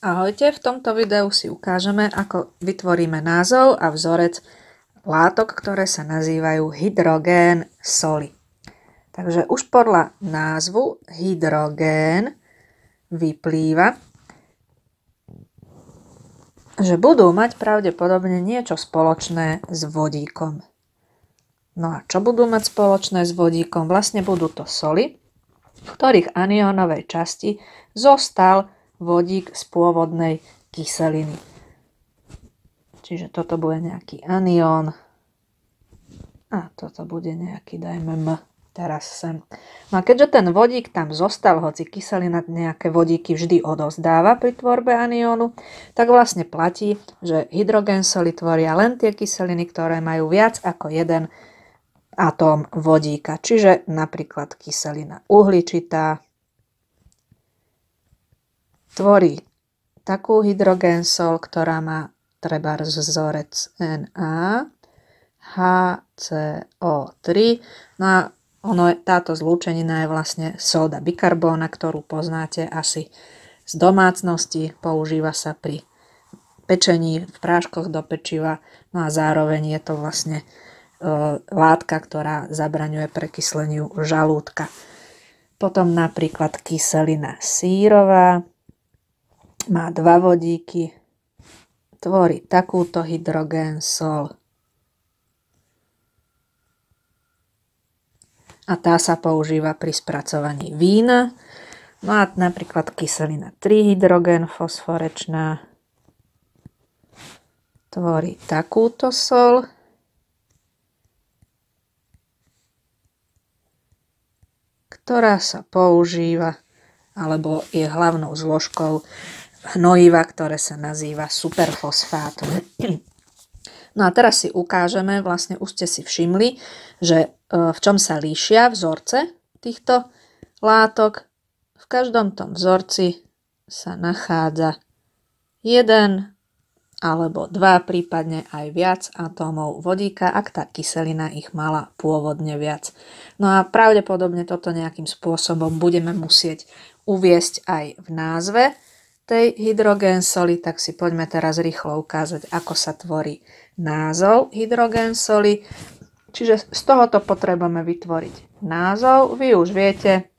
Ahojte, v tomto videu si ukážeme, ako vytvoríme názov a vzorec látok, ktoré sa nazývajú hydrogén soli. Takže už podľa názvu hydrogén vyplýva, že budú mať pravdepodobne niečo spoločné s vodíkom. No a čo budú mať spoločné s vodíkom? Vlastne budú to soli, v ktorých aniónovej časti zostal vodík z pôvodnej kyseliny. Čiže toto bude nejaký anión a toto bude nejaký, dajme M, teraz sem. No a keďže ten vodík tam zostal, hoci kyselina nejaké vodíky vždy odozdáva pri tvorbe aniónu, tak vlastne platí, že hydrogén soli tvoria len tie kyseliny, ktoré majú viac ako jeden atóm vodíka. Čiže napríklad kyselina uhličitá, tvorí takú hydrogénsol, ktorá má treba vzorec Na, HCO3. No a ono, táto zlúčenina je vlastne sóda bikarbóna, ktorú poznáte asi z domácnosti. Používa sa pri pečení v práškoch do pečiva. No a zároveň je to vlastne e, látka, ktorá zabraňuje prekysleniu žalúdka. Potom napríklad kyselina sírová, má dva vodíky, tvorí takúto hydrogén sol. A tá sa používa pri spracovaní vína. No a napríklad kyselina 3 hydrogén fosforečná tvorí takúto sol. ktorá sa používa alebo je hlavnou zložkou hnojiva, ktoré sa nazýva superfosfát. No a teraz si ukážeme, vlastne už ste si všimli, že e, v čom sa líšia vzorce týchto látok. V každom tom vzorci sa nachádza jeden alebo dva, prípadne aj viac atómov vodíka, ak tá kyselina ich mala pôvodne viac. No a pravdepodobne toto nejakým spôsobom budeme musieť uviesť aj v názve, tej hydrogén soli, tak si poďme teraz rýchlo ukázať, ako sa tvorí názov hydrogén soli. Čiže z tohoto potrebujeme vytvoriť názov. Vy už viete,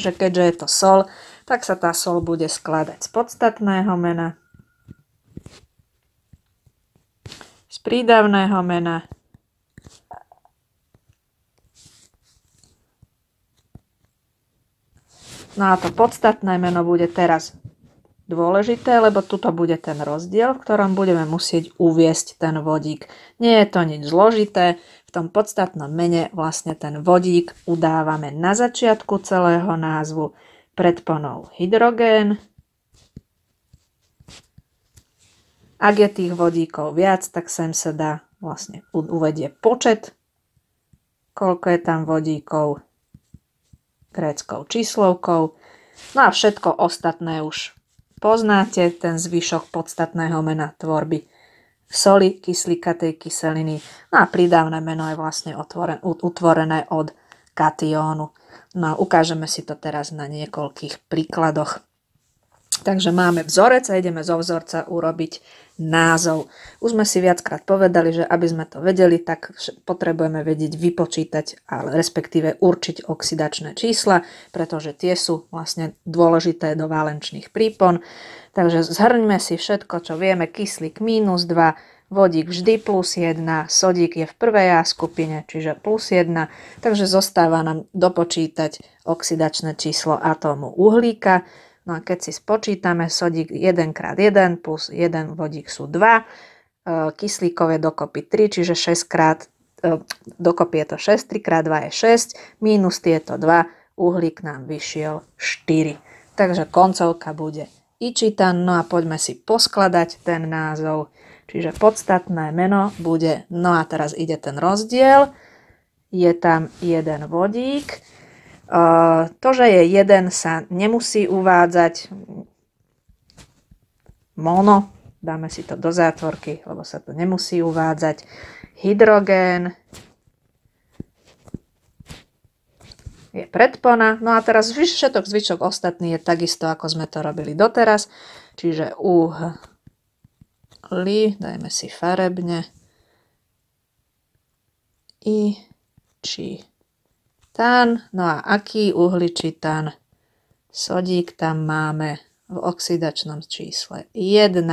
že keďže je to sol, tak sa tá sol bude skladať z podstatného mena, z prídavného mena, No a to podstatné meno bude teraz dôležité, lebo tuto bude ten rozdiel, v ktorom budeme musieť uviesť ten vodík. Nie je to nič zložité, v tom podstatnom mene vlastne ten vodík udávame na začiatku celého názvu predponou hydrogén. Ak je tých vodíkov viac, tak sem sa dá vlastne uvedie počet, koľko je tam vodíkov gréckou číslovkou. No a všetko ostatné už Poznáte ten zvyšok podstatného mena tvorby soli kyslíkatej kyseliny. No a pridávne meno je vlastne otvoren, utvorené od katiónu. No a ukážeme si to teraz na niekoľkých príkladoch. Takže máme vzorec a ideme zo vzorca urobiť názov. Už sme si viackrát povedali, že aby sme to vedeli, tak potrebujeme vedieť vypočítať, ale respektíve určiť oxidačné čísla, pretože tie sú vlastne dôležité do válenčných prípon. Takže zhrňme si všetko, čo vieme. Kyslík minus 2, vodík vždy plus 1, sodík je v prvej A skupine, čiže plus 1, takže zostáva nám dopočítať oxidačné číslo atómu uhlíka. No a keď si spočítame sodík 1x1 plus 1 vodík sú 2, e, kyslíkov je dokopy 3, čiže 6 krát, e, dokopy je to 6, 3 x 2 je 6, minus tieto 2, uhlík nám vyšiel 4. Takže koncovka bude ičitan, no a poďme si poskladať ten názov. Čiže podstatné meno bude, no a teraz ide ten rozdiel, je tam jeden vodík, to, že je jeden, sa nemusí uvádzať mono, dáme si to do zátvorky, lebo sa to nemusí uvádzať. Hydrogén je predpona. No a teraz všetok zvyšok ostatný je takisto, ako sme to robili doteraz. čiže uhli, dajme si farebne, i či tán, no a aký uhličitán sodík tam máme v oxidačnom čísle 1,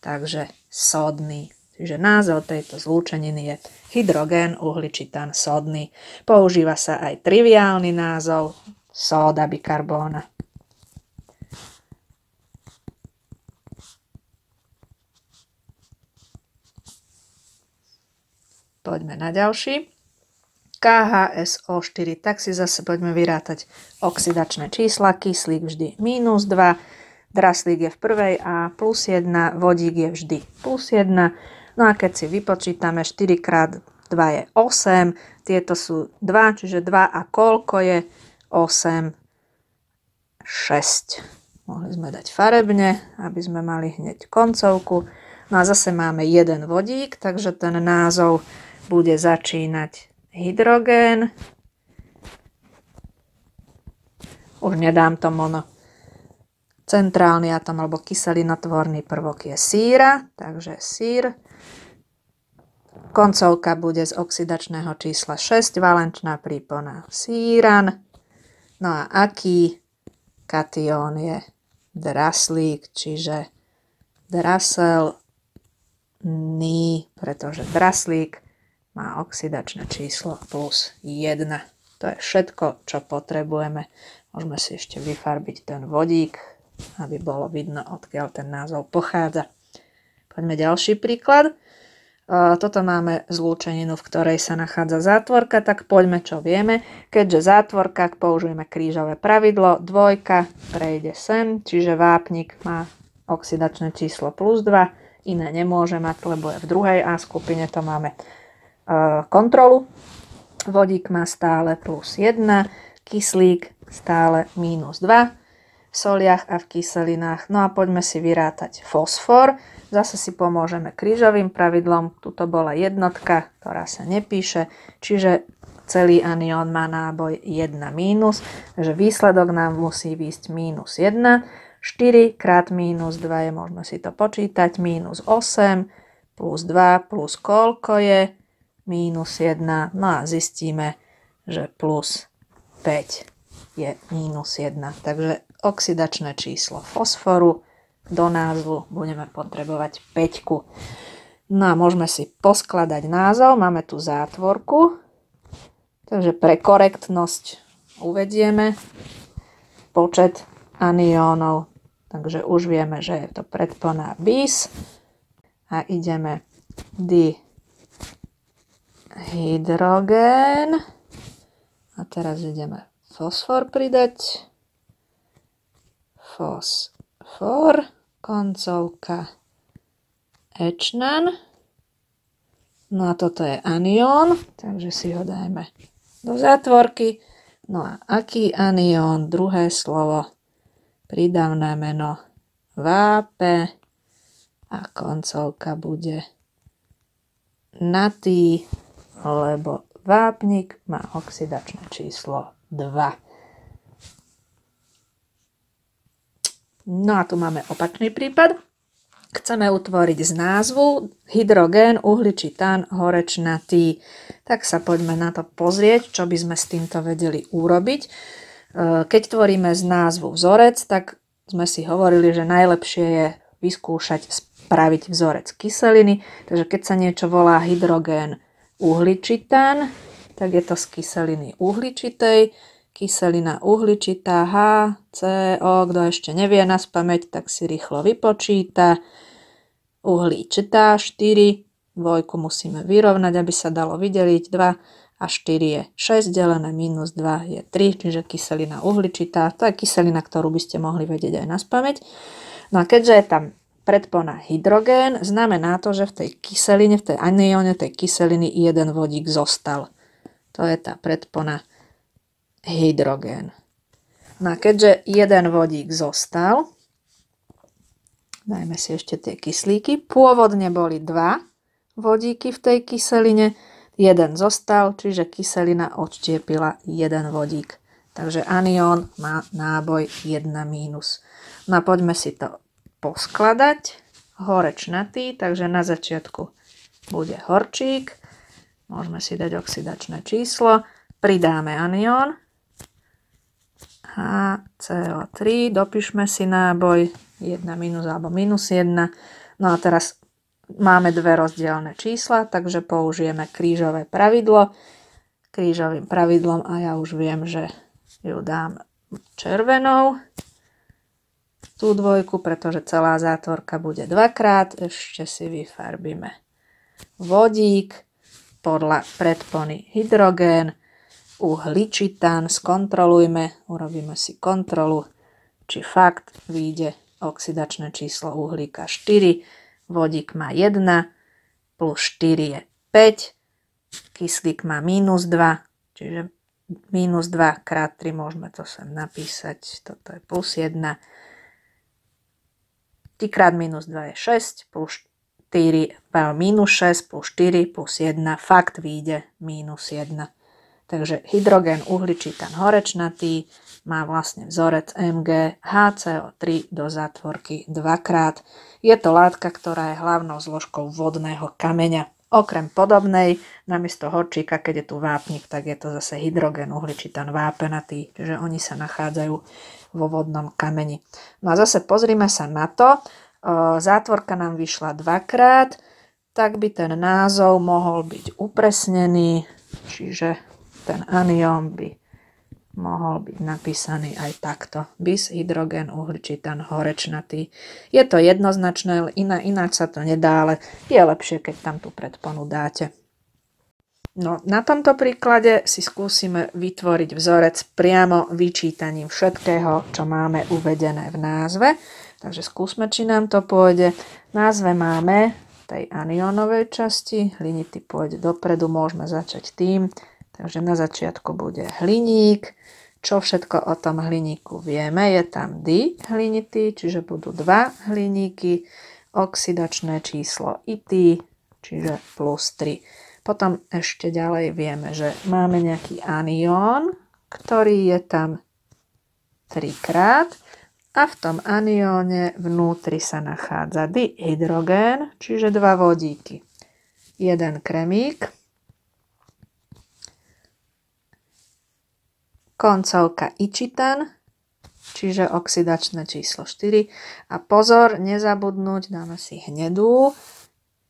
takže sodný. Čiže názov tejto zlúčeniny je hydrogén uhličitán sodný. Používa sa aj triviálny názov sóda bikarbóna. Poďme na ďalší. KHSO4, tak si zase poďme vyrátať oxidačné čísla. Kyslík vždy minus 2, draslík je v prvej a plus 1, vodík je vždy plus 1. No a keď si vypočítame 4 krát 2 je 8, tieto sú 2, čiže 2 a koľko je 8, 6. Mohli sme dať farebne, aby sme mali hneď koncovku. No a zase máme jeden vodík, takže ten názov bude začínať hydrogén. Už nedám to mono. Centrálny atom alebo kyselinotvorný prvok je síra, takže sír. Koncovka bude z oxidačného čísla 6, valenčná prípona síran. No a aký katión je draslík, čiže drasel pretože draslík má oxidačné číslo plus 1. To je všetko, čo potrebujeme. Môžeme si ešte vyfarbiť ten vodík, aby bolo vidno, odkiaľ ten názov pochádza. Poďme ďalší príklad. Toto máme zlúčeninu, v ktorej sa nachádza zátvorka, tak poďme, čo vieme. Keďže zátvorka, použijeme krížové pravidlo, dvojka prejde sem, čiže vápnik má oxidačné číslo plus 2, iné nemôže mať, lebo je v druhej A skupine, to máme kontrolu. Vodík má stále plus 1, kyslík stále minus 2 v soliach a v kyselinách. No a poďme si vyrátať fosfor. Zase si pomôžeme krížovým pravidlom. Tuto bola jednotka, ktorá sa nepíše, čiže celý anión má náboj 1 mínus, takže výsledok nám musí výsť mínus 1. 4 krát mínus 2 je, môžeme si to počítať, mínus 8 plus 2 plus koľko je? Mínus 1. No a zistíme, že plus 5 je mínus 1. Takže oxidačné číslo fosforu do názvu budeme potrebovať 5. No a môžeme si poskladať názov. Máme tu zátvorku. Takže pre korektnosť uvedieme počet aniónov. Takže už vieme, že je to predpona bis. A ideme di hydrogén. A teraz ideme fosfor pridať. Fosfor koncovka ečnan. No a toto je anión, takže si ho dajme do zátvorky. No a aký anión? Druhé slovo. Pridavné meno vápe a koncovka bude natý, lebo vápnik má oxidačné číslo 2. No a tu máme opačný prípad. Chceme utvoriť z názvu hydrogén, uhličitán, horečnatý. Tak sa poďme na to pozrieť, čo by sme s týmto vedeli urobiť. E, keď tvoríme z názvu vzorec, tak sme si hovorili, že najlepšie je vyskúšať spraviť vzorec kyseliny. Takže keď sa niečo volá hydrogén uhličitán, tak je to z kyseliny uhličitej kyselina uhličitá HCO, kto ešte nevie na spameť, tak si rýchlo vypočíta. Uhličitá 4, dvojku musíme vyrovnať, aby sa dalo vydeliť 2 a 4 je 6, delené minus 2 je 3, čiže kyselina uhličitá. To je kyselina, ktorú by ste mohli vedieť aj na spameť. No a keďže je tam predpona hydrogén, znamená to, že v tej kyseline, v tej anióne tej kyseliny jeden vodík zostal. To je tá predpona hydrogén. No a keďže jeden vodík zostal, dajme si ešte tie kyslíky, pôvodne boli dva vodíky v tej kyseline, jeden zostal, čiže kyselina odštiepila jeden vodík. Takže anión má náboj 1 mínus. No a poďme si to poskladať. Horečnatý, takže na začiatku bude horčík. Môžeme si dať oxidačné číslo. Pridáme anión. HCO3, dopíšme si náboj 1 minus alebo minus 1. No a teraz máme dve rozdielne čísla, takže použijeme krížové pravidlo. Krížovým pravidlom a ja už viem, že ju dám červenou tú dvojku, pretože celá zátvorka bude dvakrát. Ešte si vyfarbíme vodík, podľa predpony hydrogén, uhličitán, skontrolujme, urobíme si kontrolu, či fakt vyjde oxidačné číslo uhlíka 4, vodík má 1, plus 4 je 5, kyslík má minus 2, čiže minus 2 krát 3 môžeme to sem napísať, toto je plus 1, 3 krát minus 2 je 6, plus 4, minus 6 plus 4 plus 1, fakt vyjde minus 1. Takže hydrogen uhličitan horečnatý má vlastne vzorec Mg HCO3 do zátvorky dvakrát. Je to látka, ktorá je hlavnou zložkou vodného kameňa. Okrem podobnej, namiesto horčíka, keď je tu vápnik, tak je to zase hydrogen uhličitan vápenatý, čiže oni sa nachádzajú vo vodnom kameni. No a zase pozrime sa na to, zátvorka nám vyšla dvakrát, tak by ten názov mohol byť upresnený, čiže ten anión by mohol byť napísaný aj takto. Bis hydrogen uhličitan horečnatý. Je to jednoznačné, iná, ináč sa to nedá, ale je lepšie, keď tam tú predponu dáte. No, na tomto príklade si skúsime vytvoriť vzorec priamo vyčítaním všetkého, čo máme uvedené v názve. Takže skúsme, či nám to pôjde. Názve máme tej aniónovej časti, hlinitý pôjde dopredu, môžeme začať tým. Takže na začiatku bude hliník. Čo všetko o tom hliníku vieme? Je tam di hlinitý, čiže budú dva hliníky, oxidačné číslo IT, čiže plus 3. Potom ešte ďalej vieme, že máme nejaký anión, ktorý je tam trikrát a v tom anióne vnútri sa nachádza dihydrogén, čiže dva vodíky. Jeden kremík, koncovka ičitan, čiže oxidačné číslo 4. A pozor, nezabudnúť, dáme si hnedú,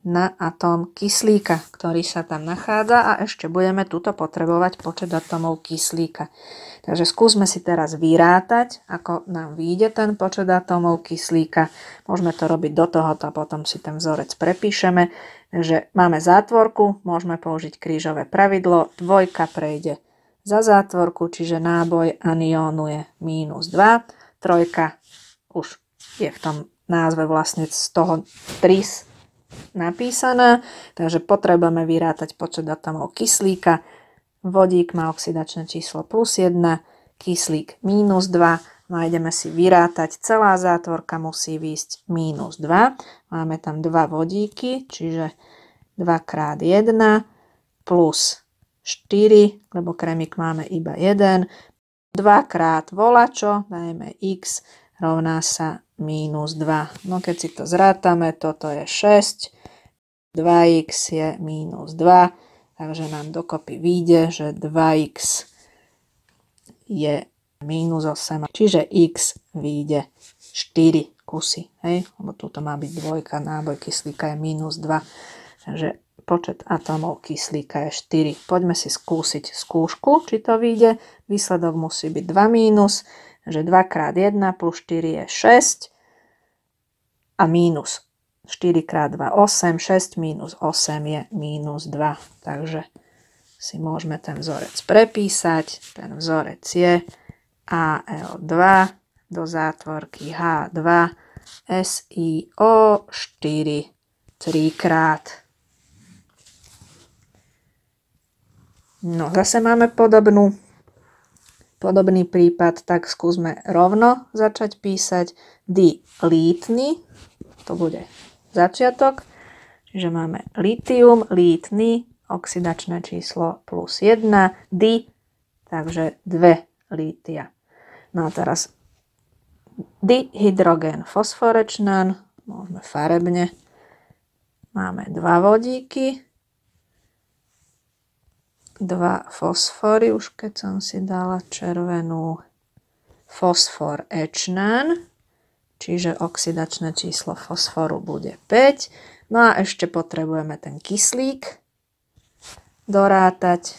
na atóm kyslíka, ktorý sa tam nachádza a ešte budeme tuto potrebovať počet atómov kyslíka. Takže skúsme si teraz vyrátať, ako nám vyjde ten počet atómov kyslíka. Môžeme to robiť do tohoto a potom si ten vzorec prepíšeme. Takže máme zátvorku, môžeme použiť krížové pravidlo, dvojka prejde za zátvorku, čiže náboj aniónu je mínus 2, trojka už je v tom názve vlastne z toho tris napísaná, takže potrebujeme vyrátať počet atomov kyslíka. Vodík má oxidačné číslo plus 1, kyslík minus 2, nájdeme si vyrátať, celá zátvorka musí výjsť minus 2. Máme tam dva vodíky, čiže 2 krát 1 plus 4, lebo kremik máme iba 1. 2 krát volačo, dajme x, rovná sa minus 2. No keď si to zrátame, toto je 6, 2x je minus 2, takže nám dokopy vyjde, že 2x je minus 8, čiže x vyjde 4 kusy, hej? lebo tuto má byť dvojka, náboj kyslíka je minus 2, takže počet atómov kyslíka je 4. Poďme si skúsiť skúšku, či to vyjde. Výsledok musí byť 2 mínus, že 2 krát 1 plus 4 je 6 a mínus 4 krát 2 8, 6 mínus 8 je mínus 2. Takže si môžeme ten vzorec prepísať. Ten vzorec je AL2 do zátvorky H2 SiO4 3 krát. No, zase máme podobnú podobný prípad, tak skúsme rovno začať písať dilítny, to bude začiatok, čiže máme litium, lítny, oxidačné číslo plus 1, di, takže 2 lítia. No a teraz dihydrogen fosforečnan, môžeme farebne. Máme dva vodíky, dva fosfory, už keď som si dala červenú fosfor ečnan, čiže oxidačné číslo fosforu bude 5. No a ešte potrebujeme ten kyslík dorátať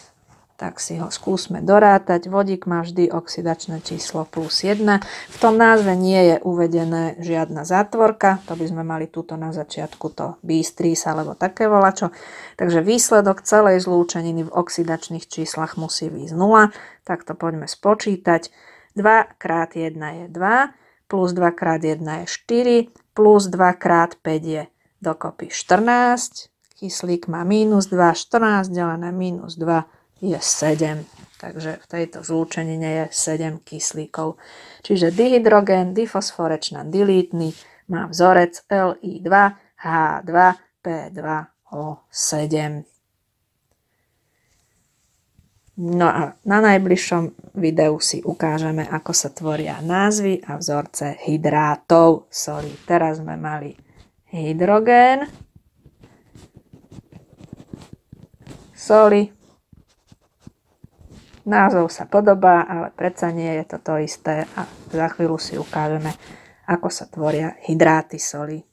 tak si ho skúsme dorátať. Vodík má vždy oxidačné číslo plus 1. V tom názve nie je uvedené žiadna zátvorka, to by sme mali tuto na začiatku to bistris alebo také volačo. Takže výsledok celej zlúčeniny v oxidačných číslach musí výjsť 0. Tak to poďme spočítať. 2 krát 1 je 2, plus 2 krát 1 je 4, plus 2 krát 5 je dokopy 14. Kyslík má minus 2, 14 delené minus 2 je 7. Takže v tejto zlúčenine je 7 kyslíkov. Čiže dihydrogen, difosforečná dilítny má vzorec Li2H2P2O7. No a na najbližšom videu si ukážeme, ako sa tvoria názvy a vzorce hydrátov soli. Teraz sme mali hydrogén, soli, Názov sa podobá, ale predsa nie je to to isté a za chvíľu si ukážeme, ako sa tvoria hydráty soli.